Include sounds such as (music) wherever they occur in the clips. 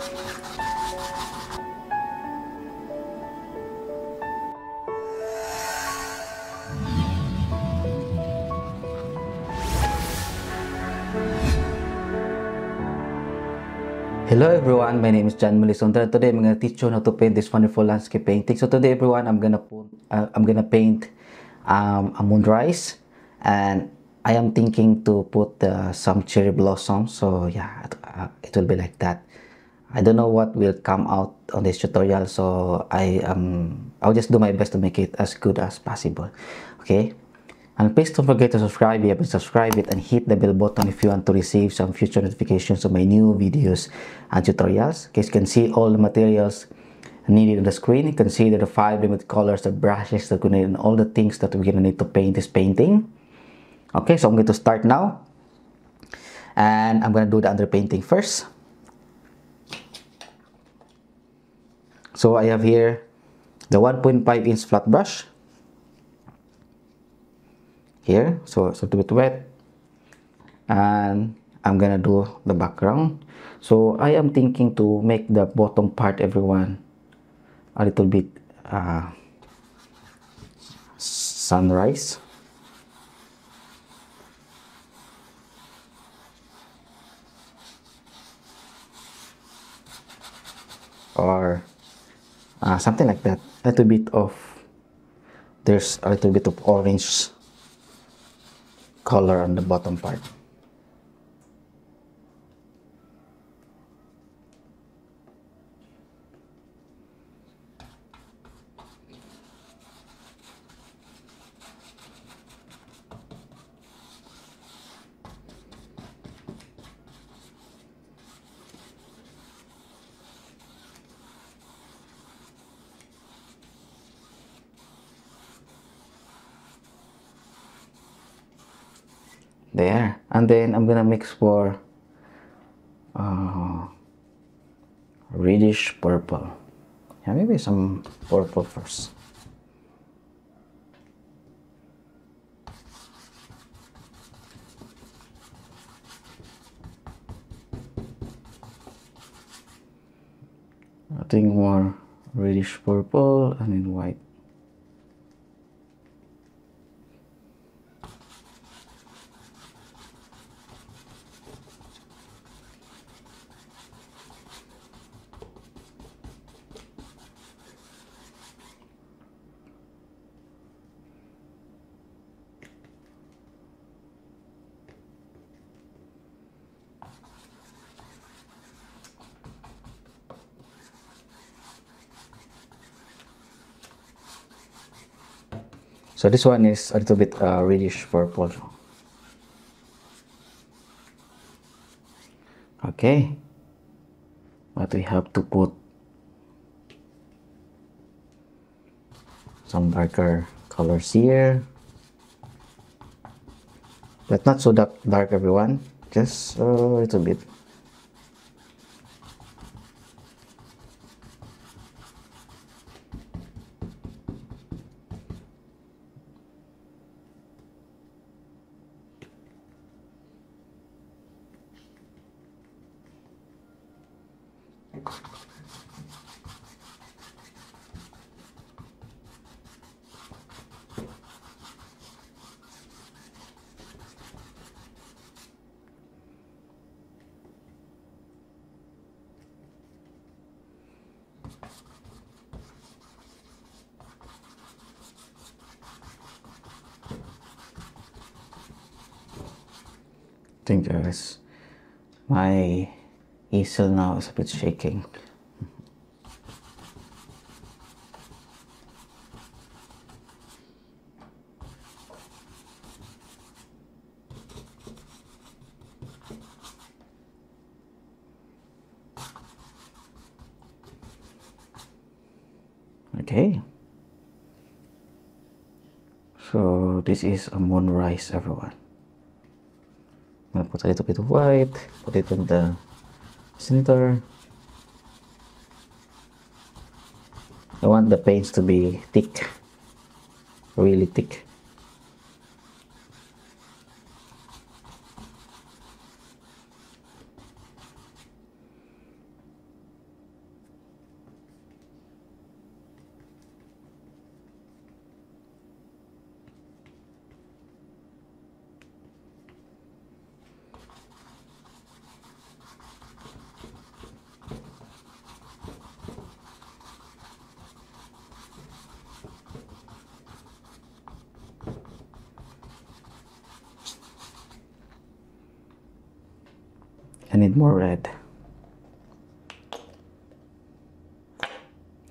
Hello everyone, my name is John Melisondra. Today I'm gonna teach you how to paint this wonderful landscape painting. So today everyone, I'm gonna uh, I'm gonna paint um, a moonrise, and I am thinking to put uh, some cherry blossoms. So yeah, uh, it will be like that. I don't know what will come out on this tutorial, so I um I'll just do my best to make it as good as possible. Okay. And please don't forget to subscribe you haven't subscribed it and hit the bell button if you want to receive some future notifications of my new videos and tutorials. Okay, you can see all the materials needed on the screen. You can see the five limited colors, the brushes that we need, and all the things that we're gonna need to paint this painting. Okay, so I'm going to start now. And I'm gonna do the underpainting first. So I have here the 1.5 inch flat brush. Here so it's a little bit wet. And I'm gonna do the background. So I am thinking to make the bottom part everyone a little bit uh, sunrise. Or uh, something like that a little bit of there's a little bit of orange color on the bottom part. There. And then I'm gonna mix for uh, reddish purple. Yeah maybe some purple first. I think more reddish purple and then white this one is a little bit uh, reddish purple. Okay. But we have to put some darker colors here. But not so dark, dark everyone. Just a little bit. Think guys my easel now is a bit shaking. Okay. So this is a moonrise everyone put a little bit of white put it in the center I want the paints to be thick really thick need more red.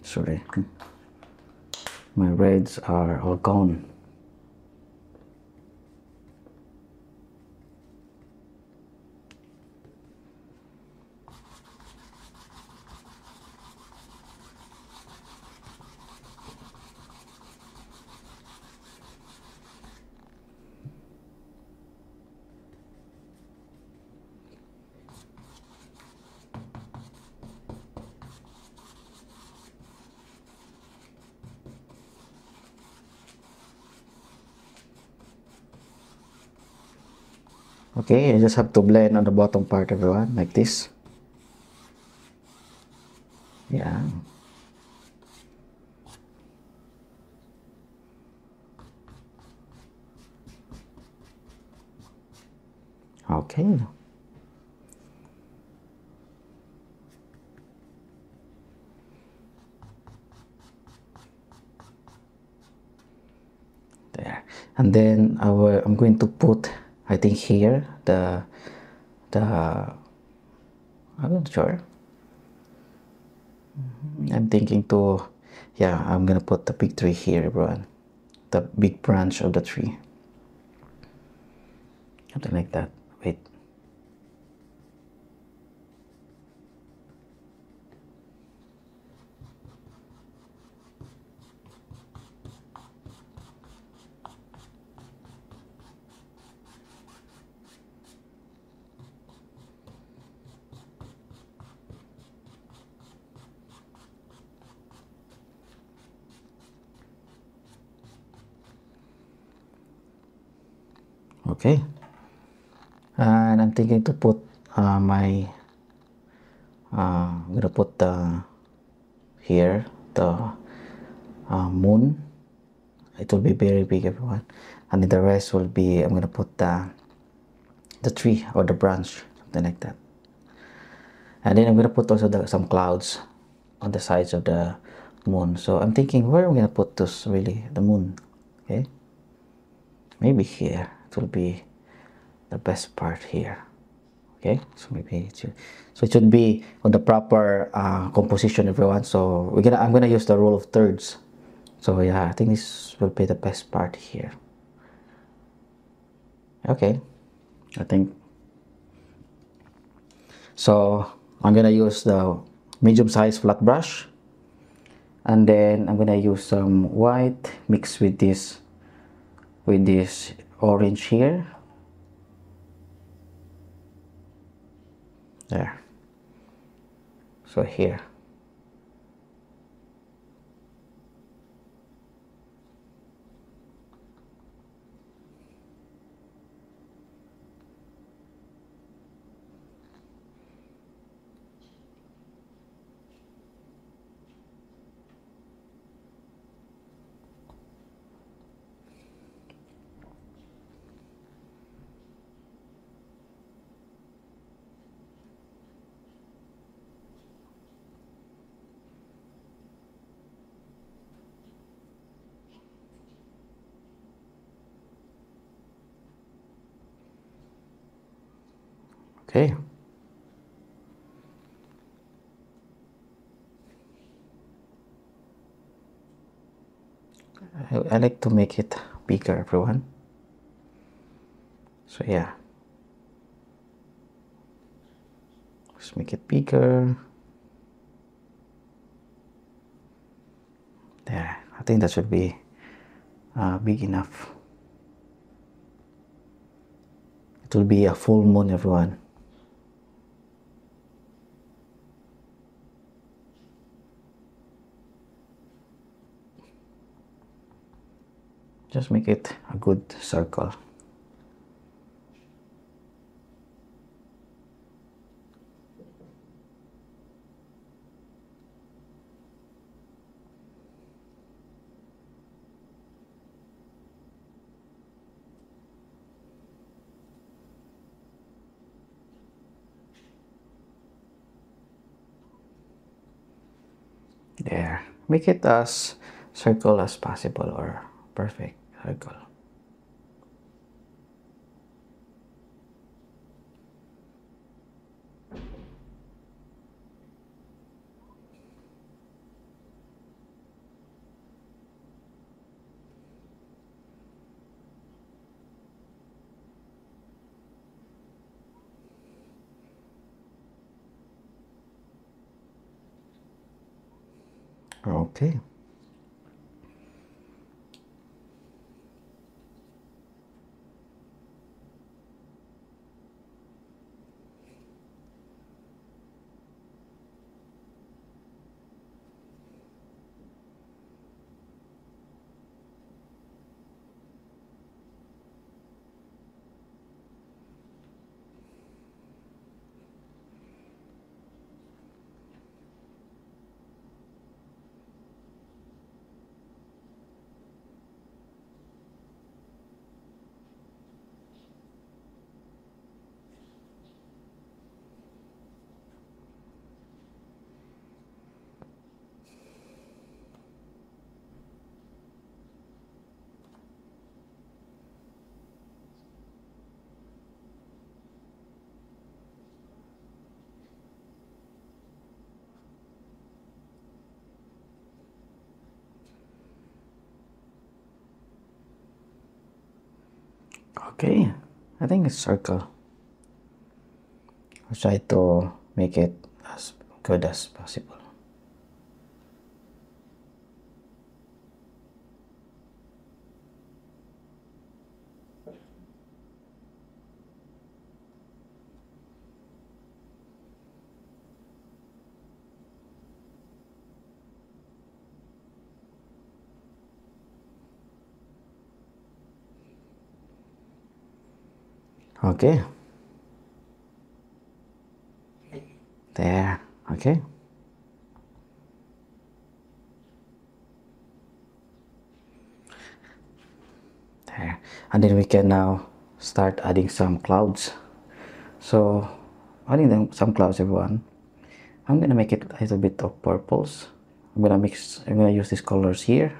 Sorry. My reds are all gone. Okay, I just have to blend on the bottom part everyone, like this. Yeah. Okay. There. And then I will, I'm going to put I think here the the I'm not sure. Mm-hmm. I'm thinking to yeah I'm gonna put the big tree here everyone the big branch of the tree. Something like that wait okay. And I'm thinking to put uh, my uh, I'm gonna put the here the uh, moon. It will be very big everyone. And then the rest will be I'm gonna put the the tree or the branch something like that. And then I'm gonna put also the, some clouds on the sides of the moon. So I'm thinking where I'm gonna put this really the moon? Okay. Maybe here it will be the best part here okay? So maybe it should, so it should be on the proper uh, composition everyone. So we're gonna I'm gonna use the rule of thirds. So yeah I think this will be the best part here. Okay I think so I'm gonna use the medium size flat brush. And then I'm gonna use some white mixed with this with this orange here. There. So here Okay. I, I like to make it bigger, everyone. So yeah. Let's make it bigger. There, I think that should be uh, big enough. It will be a full moon, everyone. Just make it a good circle. There. Make it as circle as possible or perfect Okay. Okay, I think it's circle. I'll try to make it as good as possible. Okay. There. Okay. There. And then we can now start adding some clouds. So, adding them some clouds, everyone. I'm gonna make it a little bit of purples. I'm gonna mix. I'm gonna use these colors here.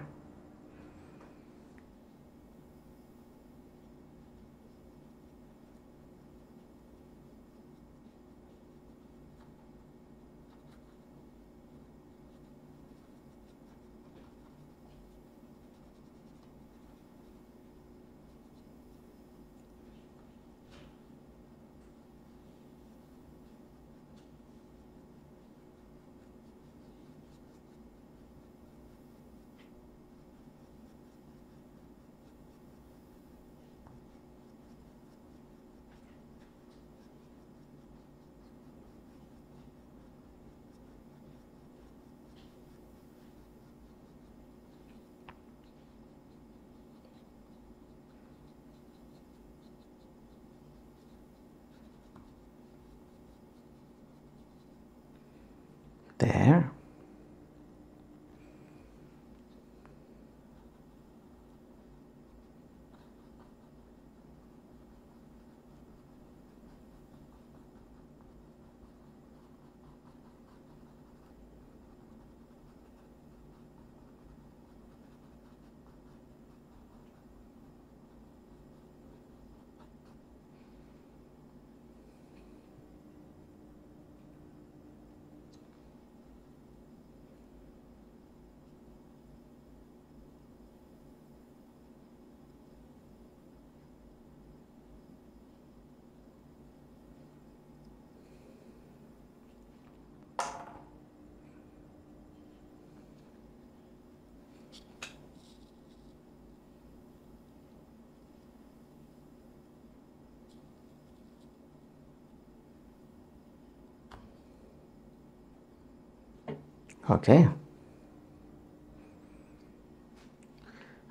Okay.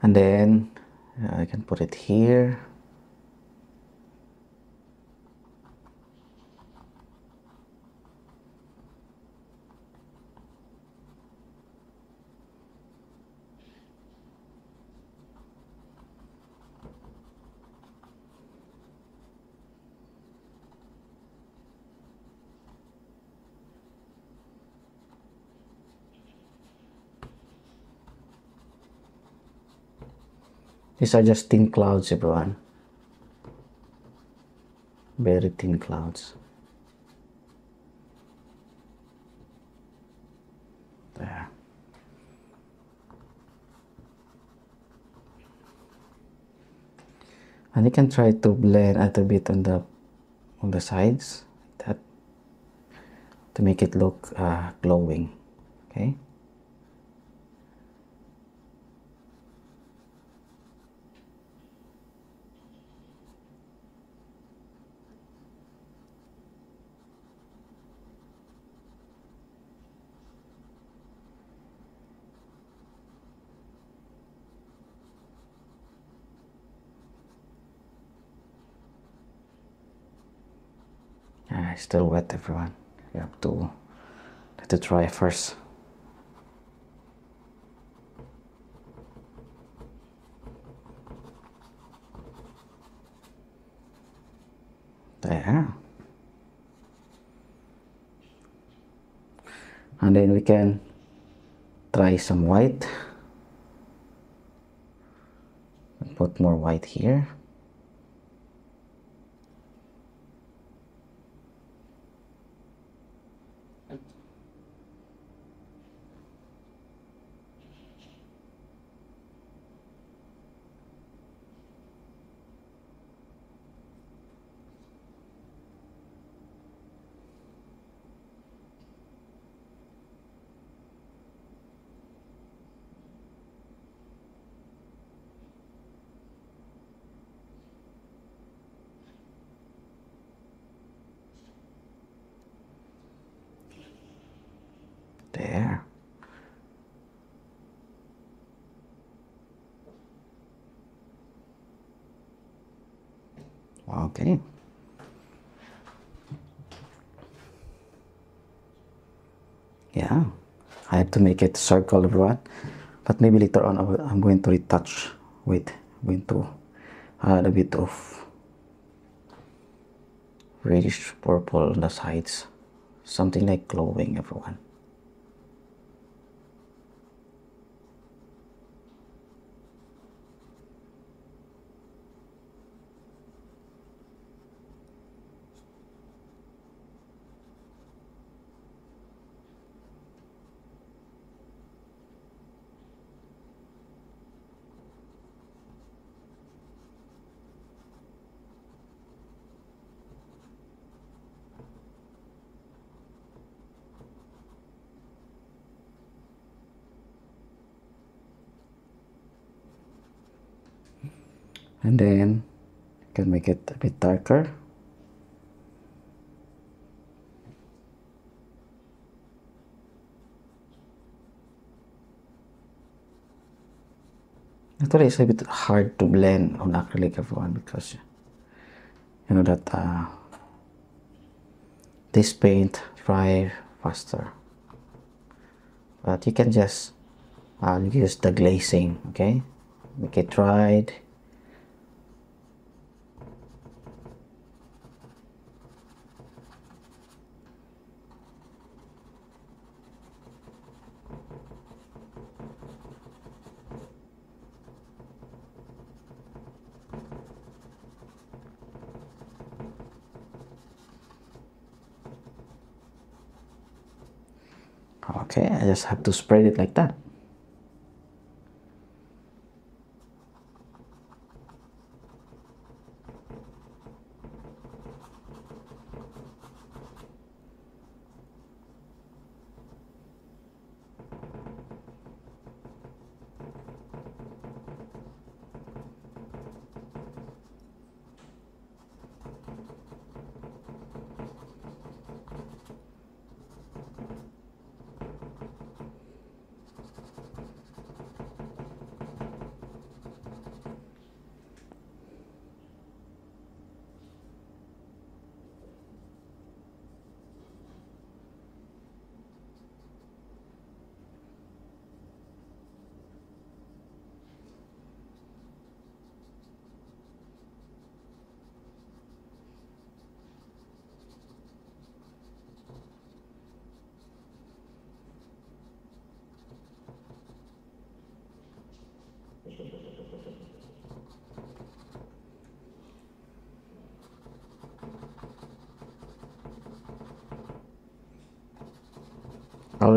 And then uh, I can put it here. These are just thin clouds, everyone. Very thin clouds. There. And you can try to blend a little bit on the on the sides that to make it look uh, glowing. Okay. it's still wet everyone. You have to let it dry first. There. And then we can try some white. Put more white here there okay. Yeah I have to make it circle everyone but maybe later on I'm going to retouch with going to add a bit of reddish purple on the sides. Something like glowing everyone and then you can make it a bit darker. Actually, it's a bit hard to blend on acrylic everyone because you know that uh, this paint dry faster. But you can just uh, use the glazing okay? Make it dried okay I just have to spread it like that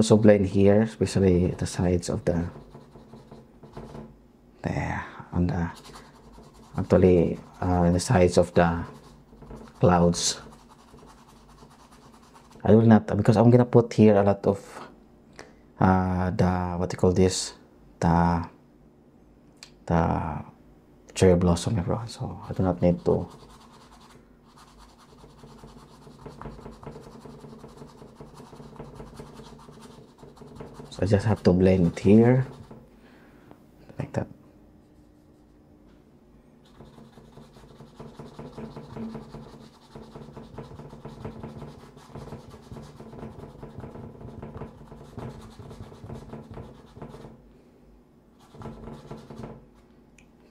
also blend here, especially the sides of the there on the actually uh, the sides of the clouds. I will not because I'm gonna put here a lot of uh, the what you call this the the cherry blossom everyone so I do not need to I just have to blend it here like that.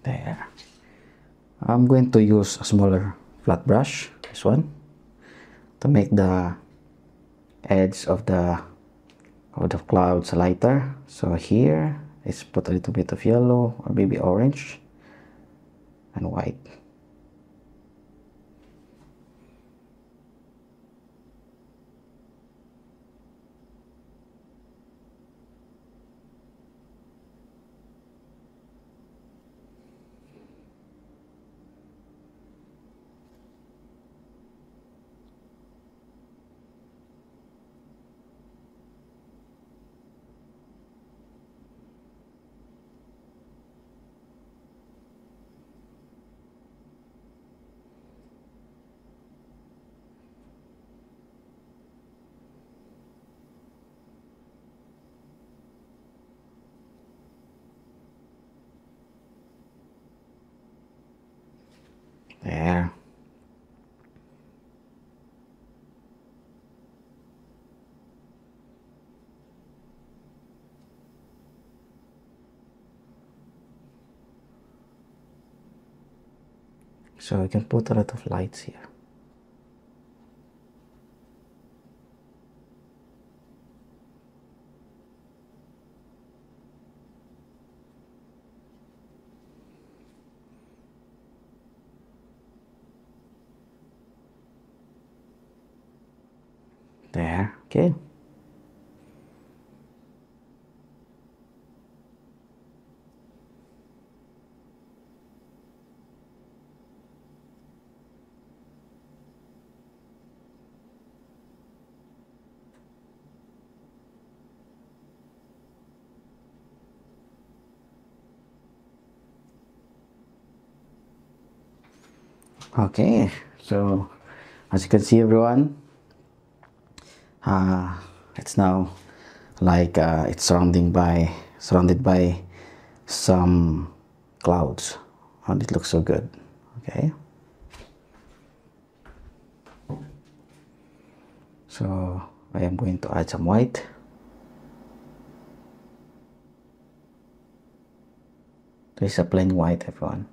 There. I'm going to use a smaller flat brush this one to make the edge of the of the clouds lighter. So here let's put a little bit of yellow or maybe orange and white There. So we can put a lot of lights here. There, okay. Okay, so as you can see everyone, uh, it's now like uh, it's surrounding by surrounded by some clouds and it looks so good okay? So I am going to add some white. This is a plain white everyone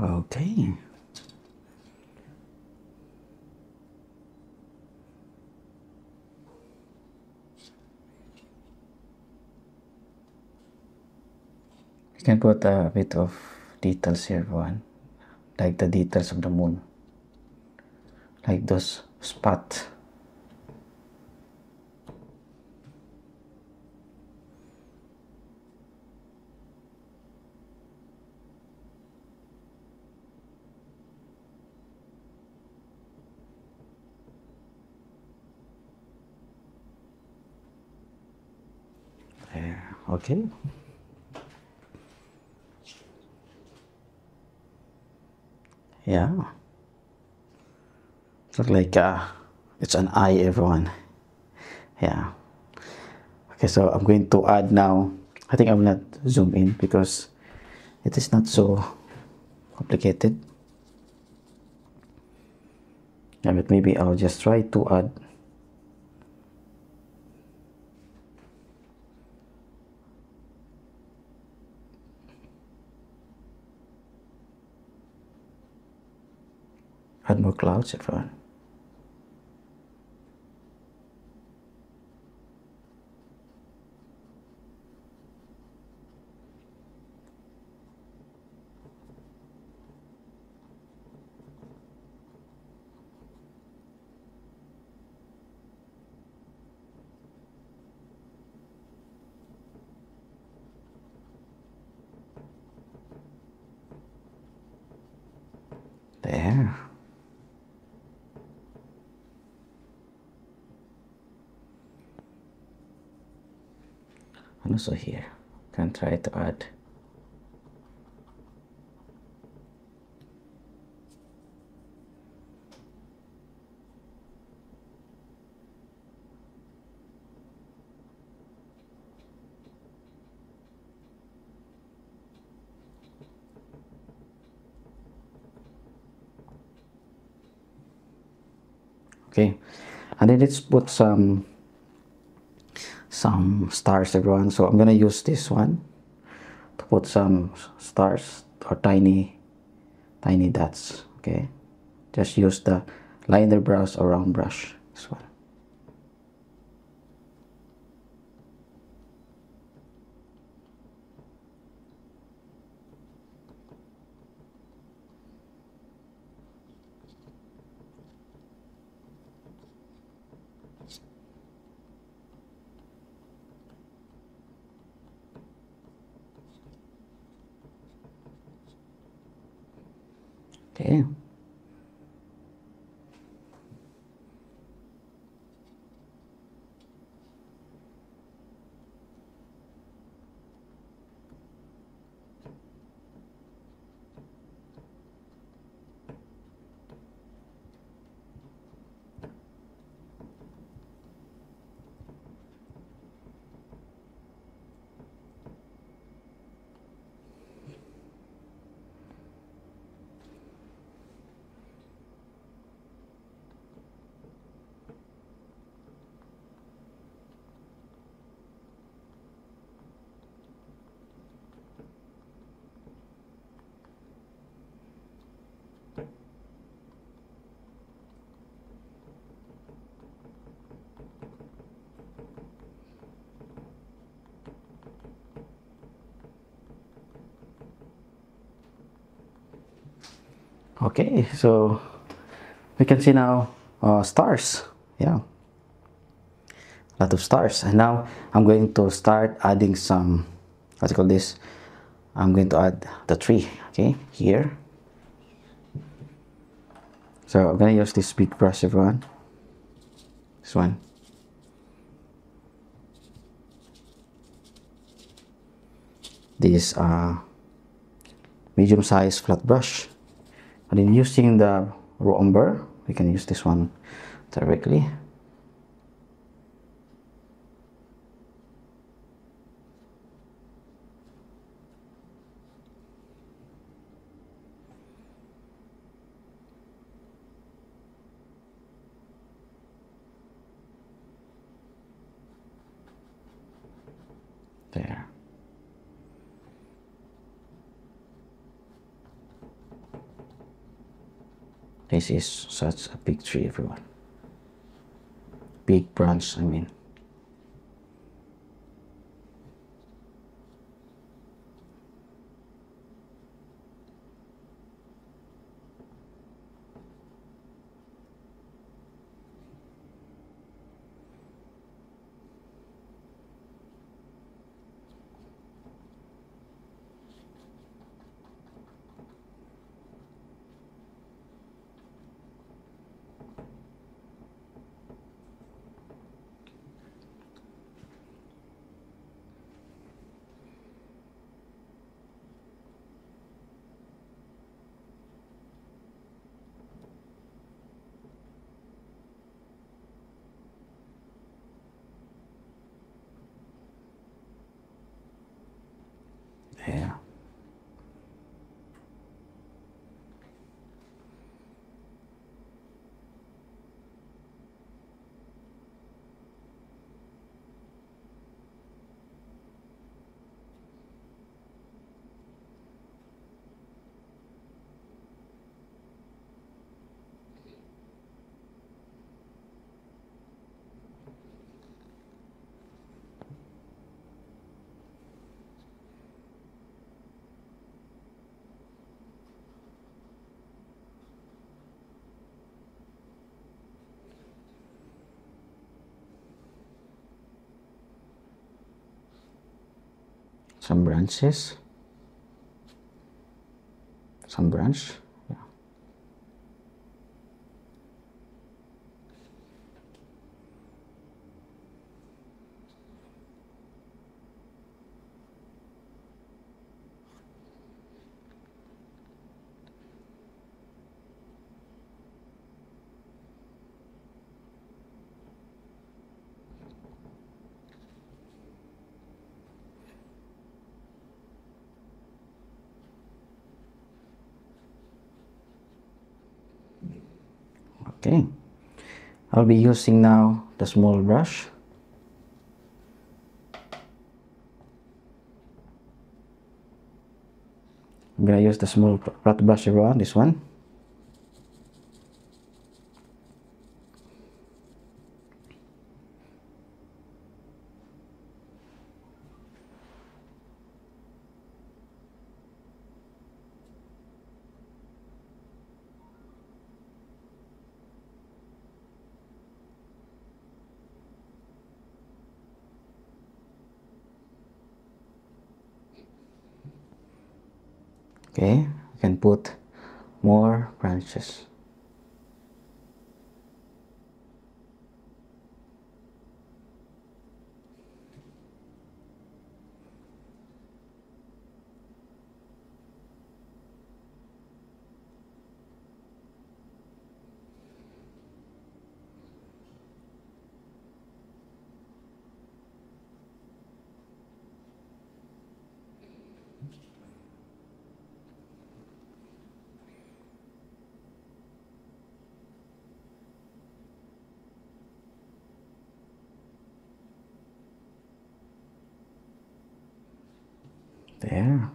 Okay. You can put a bit of details here, one, like the details of the moon, like those spots. There, okay. Yeah. Look like uh, it's an eye, everyone. Yeah. Okay, so I'm going to add now. I think I will not zoom in because it is not so complicated. Yeah, but maybe I'll just try to add add more clouds everyone There. And also here, can try to add. Okay. And then let's put some some stars everyone so I'm gonna use this one to put some stars or tiny tiny dots okay? Just use the liner brush or round brush this one Okay. Okay so we can see now uh, stars. Yeah. A lot of stars. And now I'm going to start adding some it called this? I'm going to add the tree okay here. So I'm gonna use this big brush everyone. This one. This uh, medium size flat brush and in using the umber we can use this one directly there This is such a big tree, everyone. Big branch, I mean. Some branches. Some branch yeah. okay I'll be using now the small brush. I'm gonna use the small flat brush everyone this one okay you can put more branches there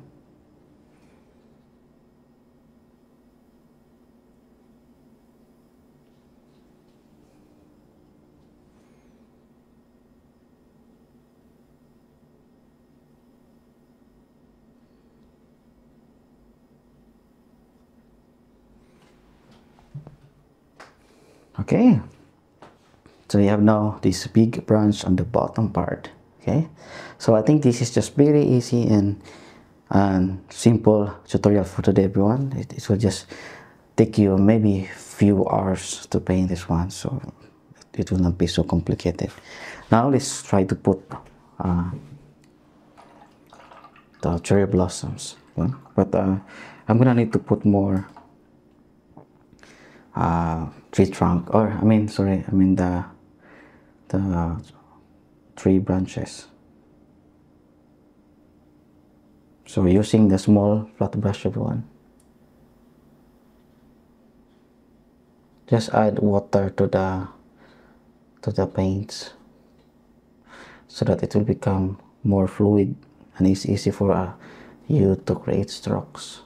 okay. So you have now this big branch on the bottom part okay so I think this is just very easy and and simple tutorial for today everyone. It, it will just take you maybe few hours to paint this one so it will not be so complicated. Now let's try to put uh, the cherry blossoms. Okay? but uh, I'm gonna need to put more uh, tree trunk or I mean sorry I mean the the tree branches so using the small flat brush everyone. Just add water to the to the paints so that it will become more fluid and it's easy for uh, you to create strokes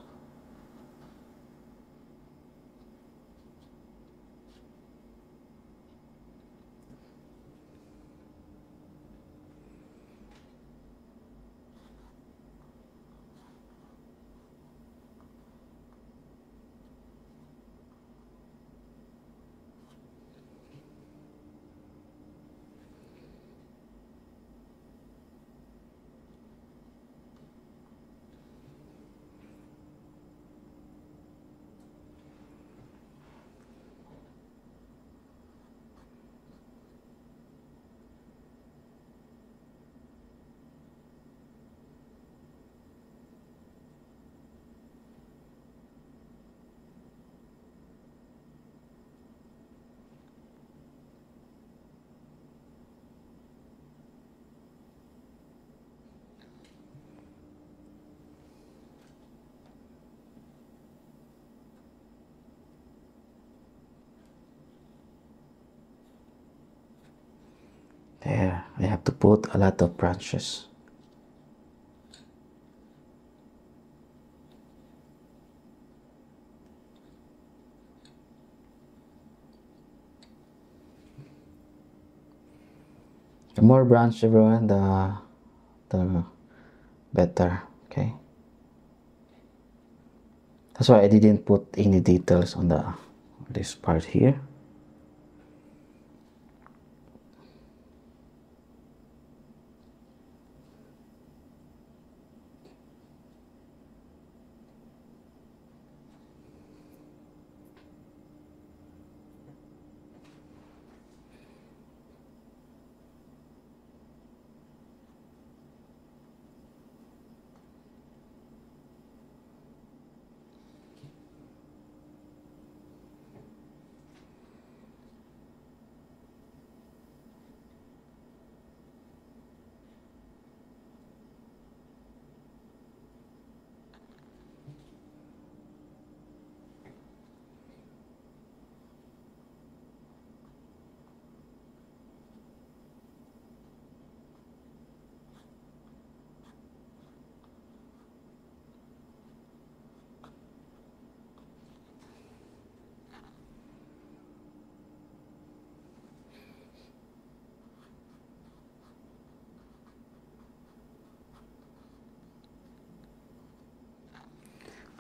there I have to put a lot of branches. The more branch everyone the the better okay? That's why I didn't put any details on the this part here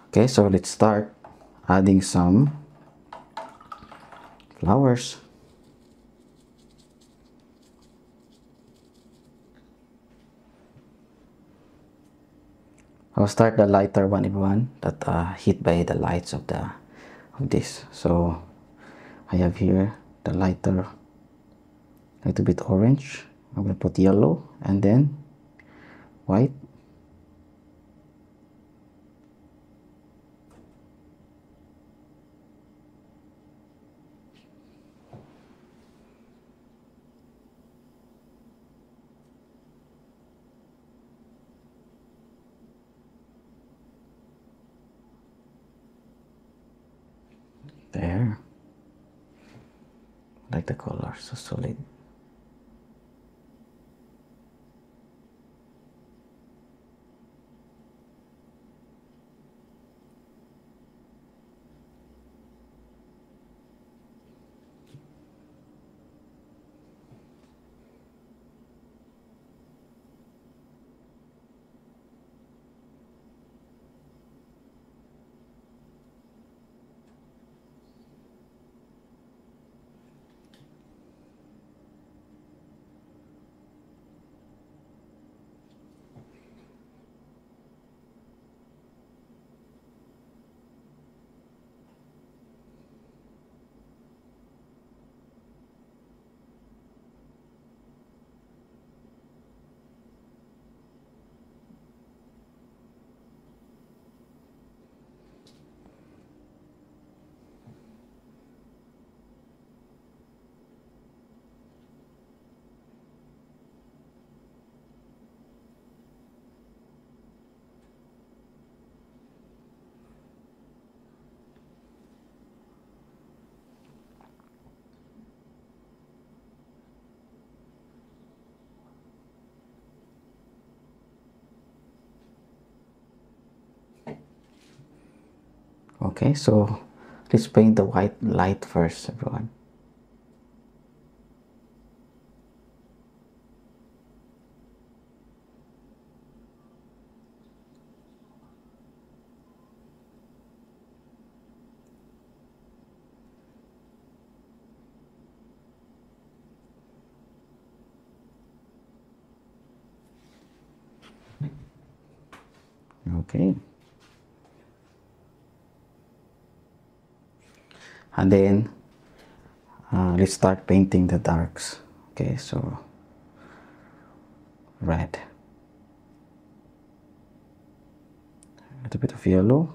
okay so let's start adding some flowers. I'll start the lighter one everyone that uh, hit by the lights of the of this. So I have here the lighter a little bit orange. I'm to put yellow and then white there like the color okay so let's paint the white light first everyone okay and then uh, let's start painting the darks. Okay so red. A little bit of yellow.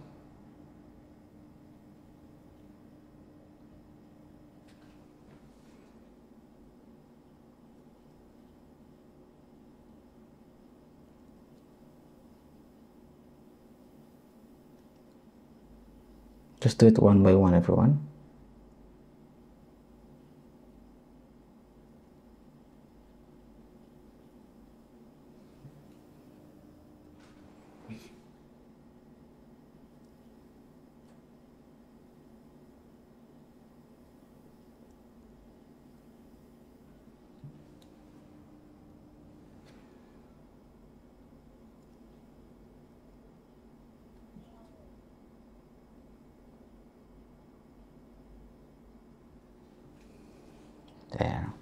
Just do it one by one everyone there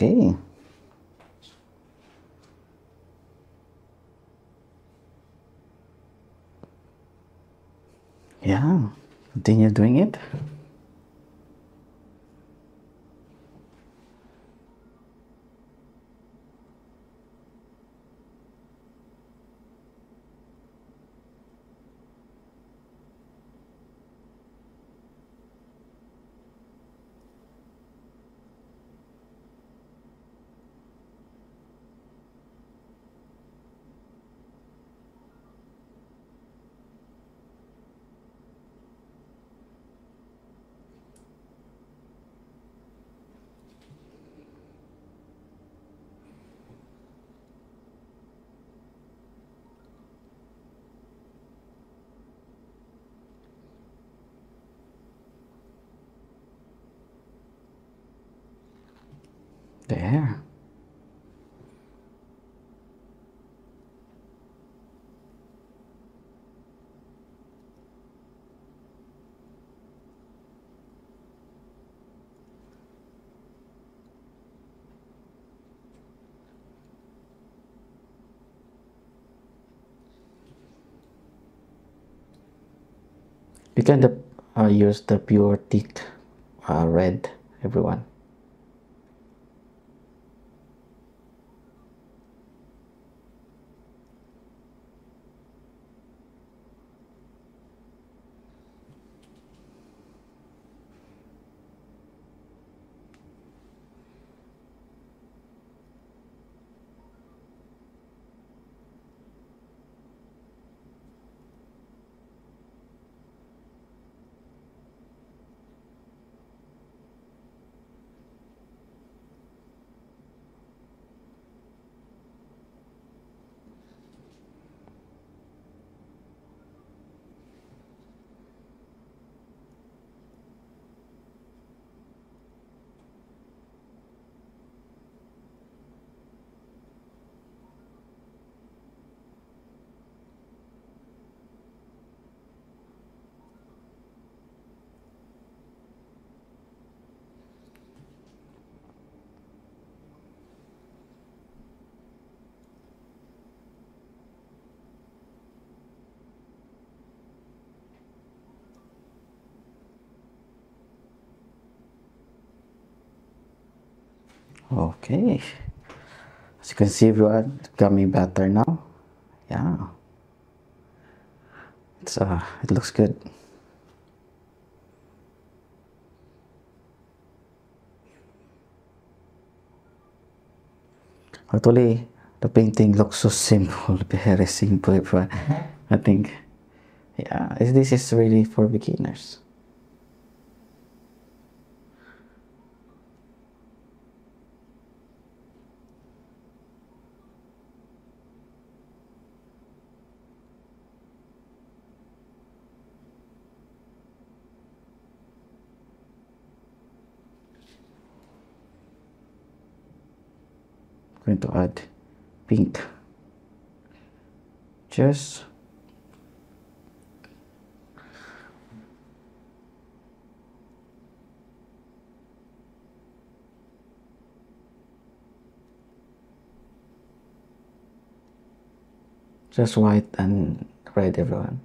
okay yeah continue doing it You can uh, use the pure thick uh, red, everyone. Okay. As you can see, everyone, gummy better now. Yeah. It's uh, it looks good. Actually, the painting looks so simple, (laughs) very simple, everyone. I think, yeah, this is really for beginners. To add pink. Just just white and red everyone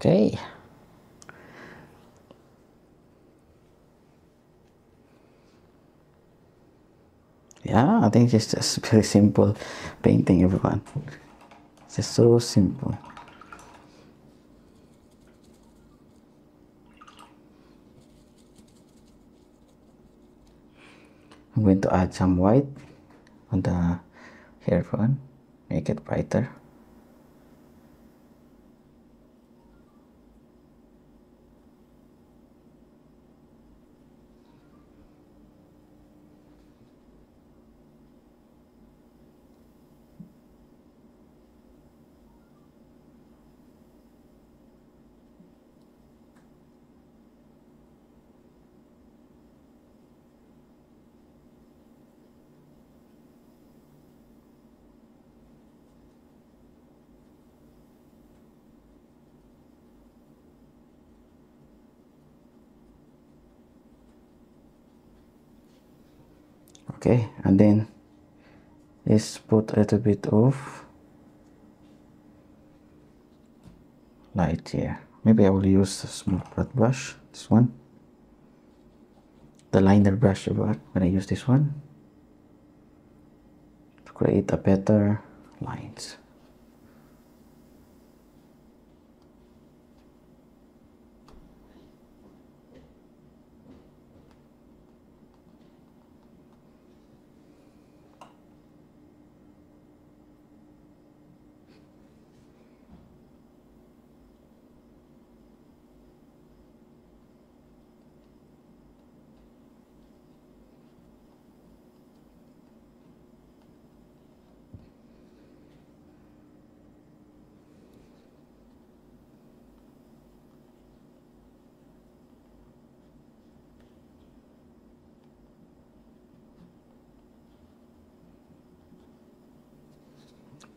Okay. Yeah, I think it's just (laughs) very simple painting, everyone. It's just so simple. I'm going to add some white on the hair one, make it brighter. Okay and then let's put a little bit of light here. Maybe I will use a small flat brush this one. The liner brush I'm gonna use this one to create a better lines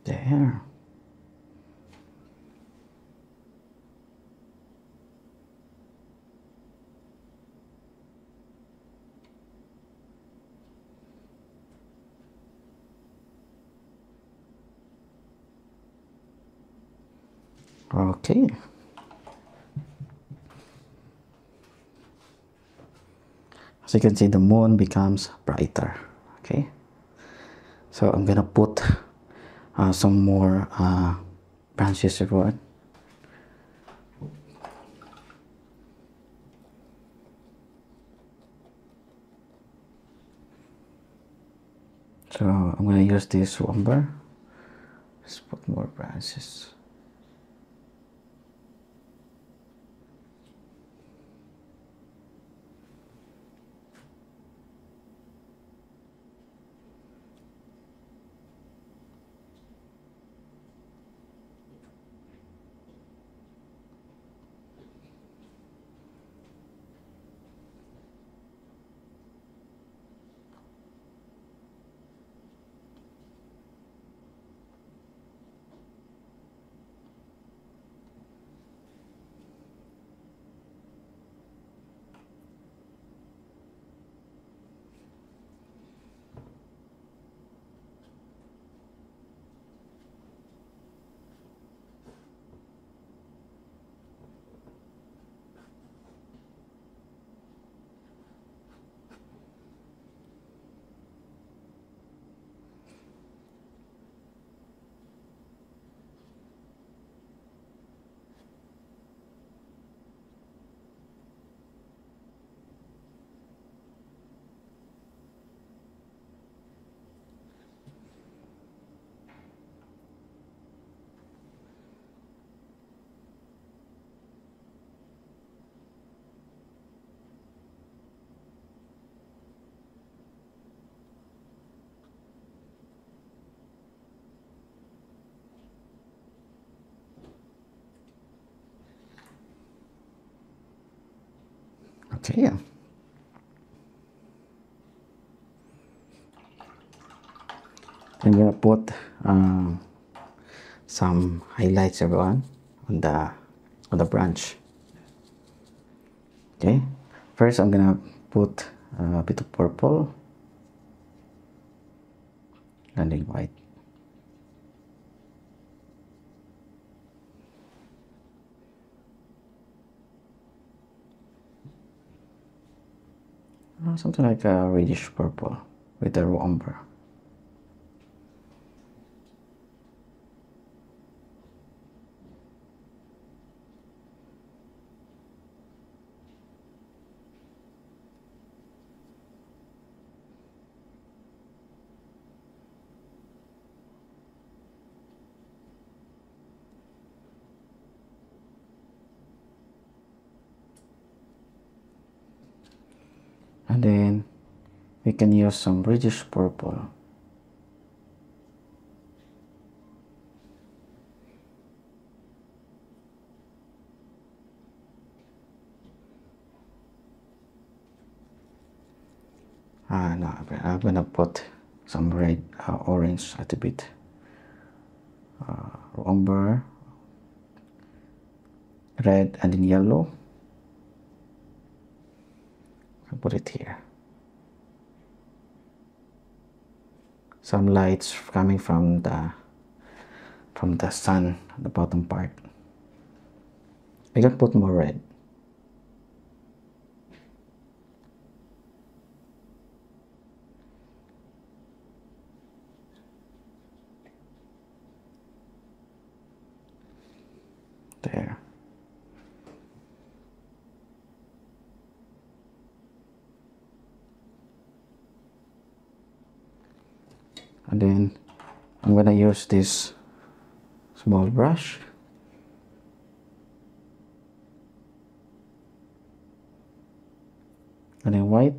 there okay. As you can see the moon becomes brighter okay? So I'm gonna put uh, some more uh, branches everyone. So I'm gonna use this umber. Let's put more branches Okay. I'm gonna put um, some highlights everyone on the on the branch. Okay. First, I'm gonna put a bit of purple and then white. Uh, something like a reddish purple with a raw umber. and then we can use some reddish purple. Ah no I'm gonna put some red uh, orange a little bit. Uh, red and then yellow. I'll put it here some lights coming from the from the sun the bottom part. I can put more red. There and then I'm gonna use this small brush. And then white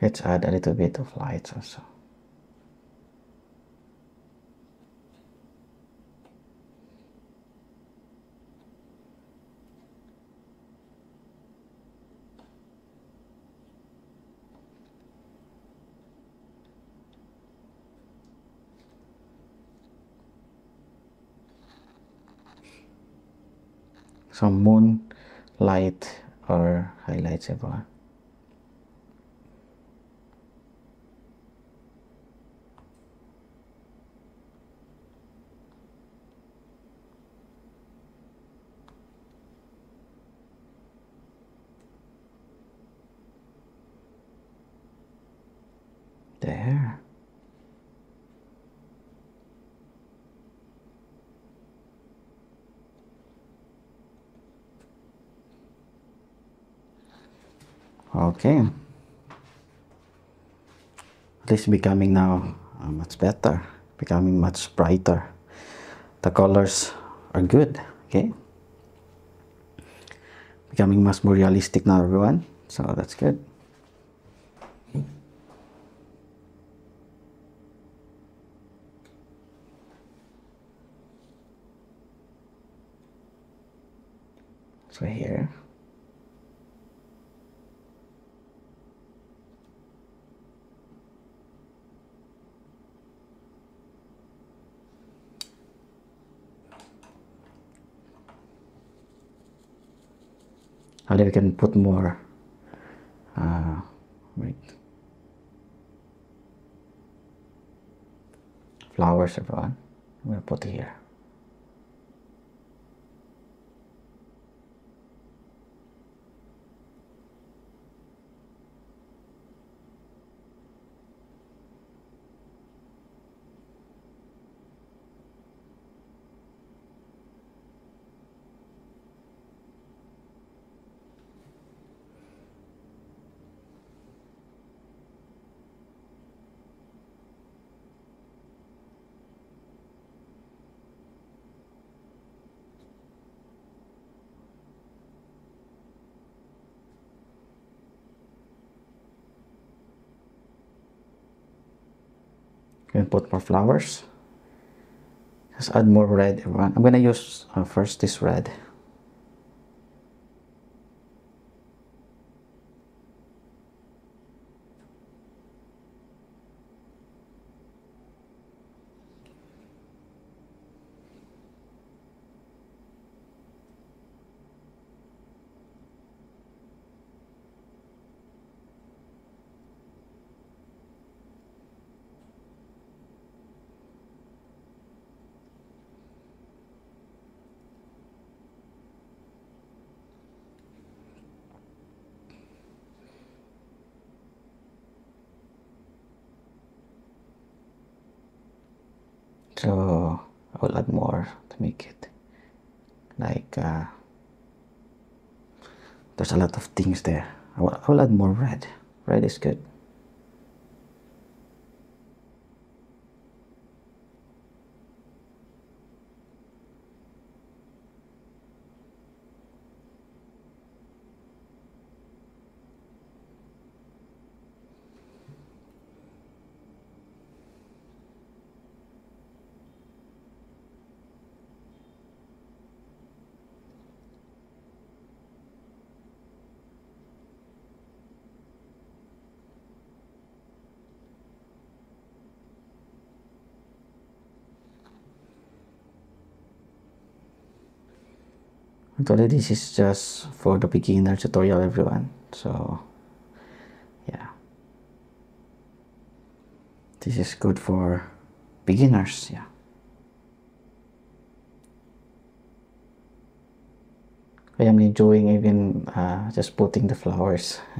let's add a little bit of light also some moon light or highlights everyone there okay. At least becoming now uh, much better becoming much brighter. The colors are good okay? Becoming much more realistic now everyone. So that's good. So here and then we can put more uh, flowers everyone. I'm gonna put here can put more flowers. Just add more red everyone. I'm gonna use uh, first this red so I will add more to make it like uh, there's a lot of things there I will, I will add more red. Red is good Actually, this is just for the beginner tutorial, everyone. So, yeah. this is good for beginners yeah I am enjoying even uh, just putting the flowers (laughs)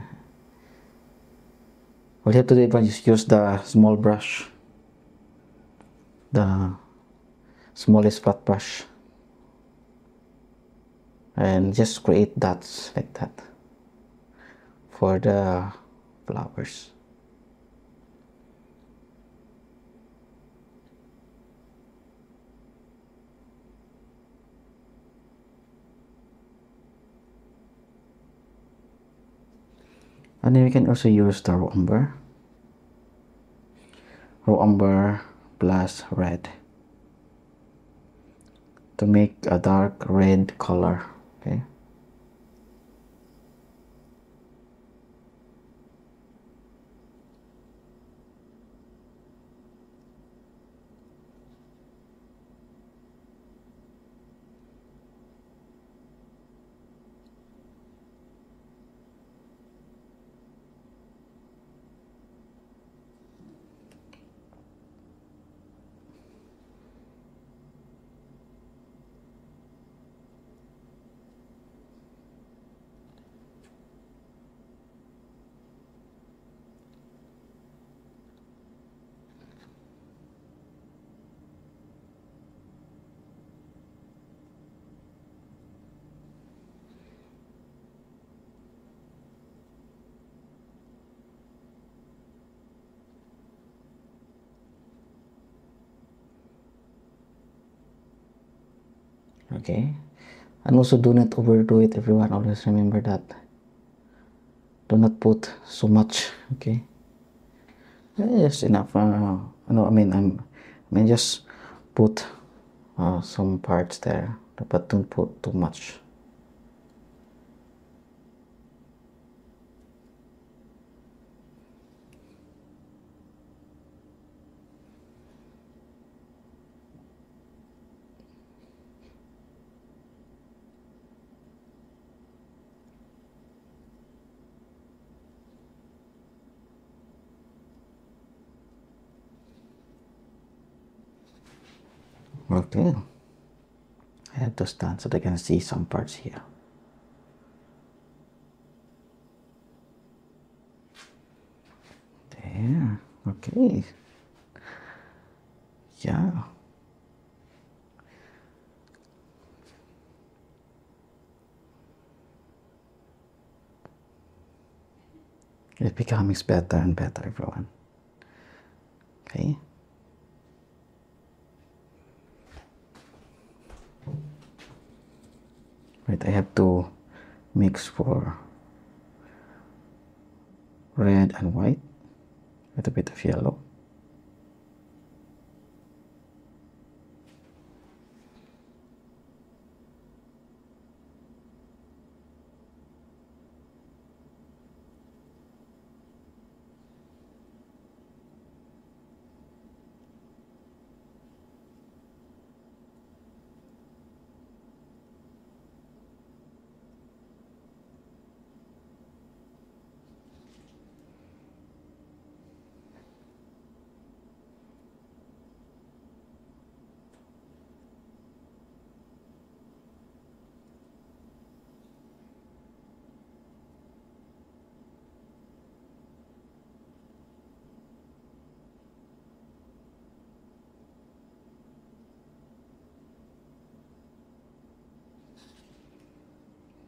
all you have to do is use the small brush the smallest flat brush and just create dots like that for the flowers. And then we can also use the raw umber raw umber plus red to make a dark red color okay okay? And also do not overdo it everyone. Always remember that. Do not put so much okay? Yes enough. Uh, no i mean i'm i mean just put uh, some parts there but don't put too much okay hmm, I have to stand so they can see some parts here. There okay. Yeah. It becomes better and better everyone. Okay right I have to mix for red and white a little bit of yellow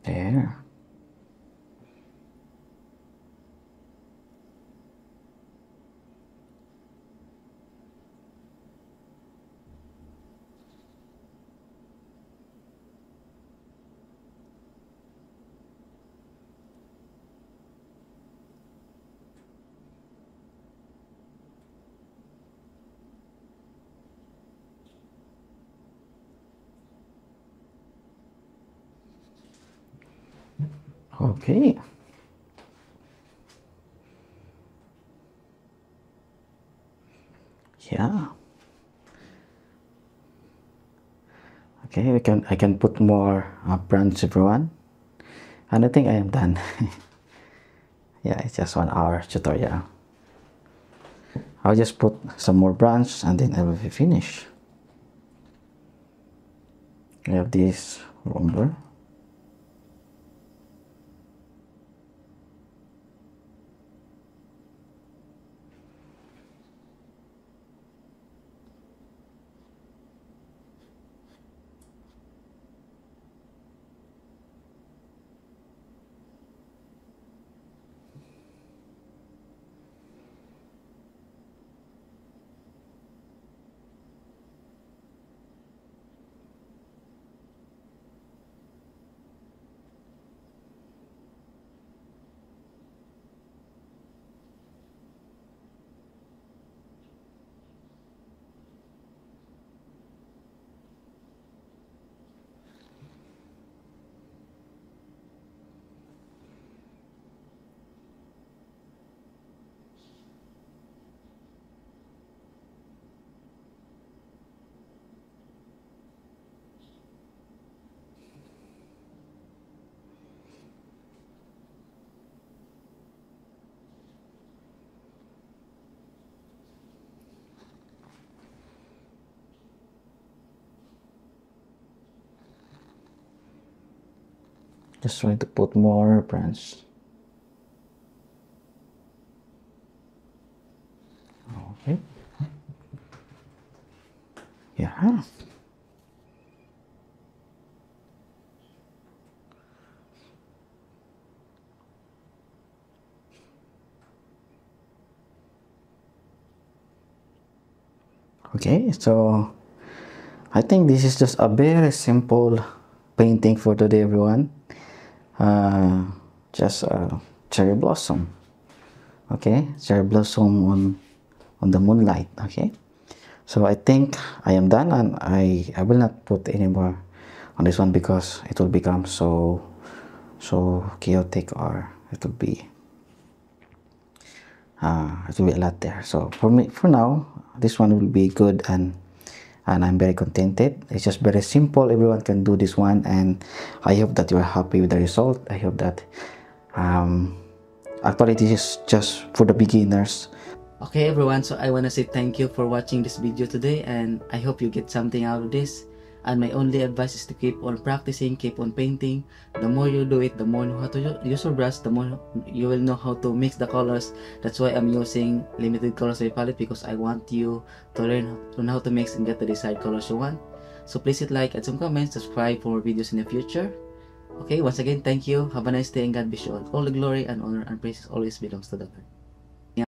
there okay. Yeah. Okay we can I can put more uh, branch everyone. And I think I am done. (laughs) Yeah it's just one hour tutorial. I'll just put some more branch and then I will be finished. I have this umber. Just trying to put more branch. Okay. Yeah. Okay, so I think this is just a very simple painting for today everyone uh, just a cherry blossom okay? Cherry blossom on on the moonlight okay? So I think I am done and I I will not put any more on this one because it will become so so chaotic or it will be uh, it will be a lot there. So for me for now this one will be good and and I'm very contented. It's just very simple. Everyone can do this one and I hope that you are happy with the result. I hope that um, actually this is just for the beginners. Okay everyone, so I want to say thank you for watching this video today and I hope you get something out of this and my only advice is to keep on practicing keep on painting. The more you do it the more you know how to use your brush the more you will know how to mix the colors. That's why i'm using limited colors by palette because i want you to learn, learn how to mix and get the desired colors you want. So please hit like add some comments subscribe for more videos in the future. Okay once again thank you. Have a nice day and god bless you all. All the glory and honor and praise always belongs to the lord